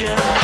attention.